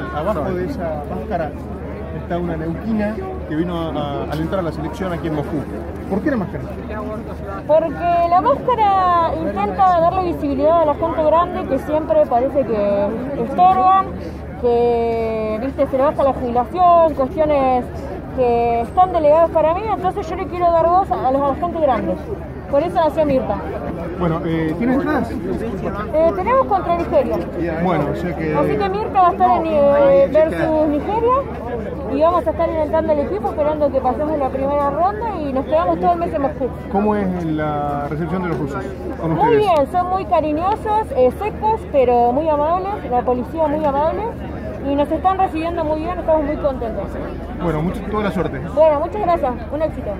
máscara está una neuquina que vino a, a alentar a la selección aquí en Moscú. ¿Por qué la máscara? Porque la máscara intenta darle visibilidad a la gente grande que siempre parece que estorban, que viste se le baja la jubilación, cuestiones que están delegadas para mí, entonces yo le quiero dar voz a, a la gente grande. Por eso nació Mirta. Bueno, eh, ¿tienes entradas? Eh, tenemos contra Nigeria. Bueno, o sea que... Así que Mirta va a estar en eh, versus Nigeria y vamos a estar inventando el equipo esperando que pasemos la primera ronda y nos quedamos todo el mes en Moscú. ¿Cómo es la recepción de los rusos con Muy ustedes? bien, son muy cariñosos, eh, secos, pero muy amables, la policía muy amable y nos están recibiendo muy bien, estamos muy contentos. Bueno, mucho, toda la suerte. Bueno, muchas gracias, un éxito.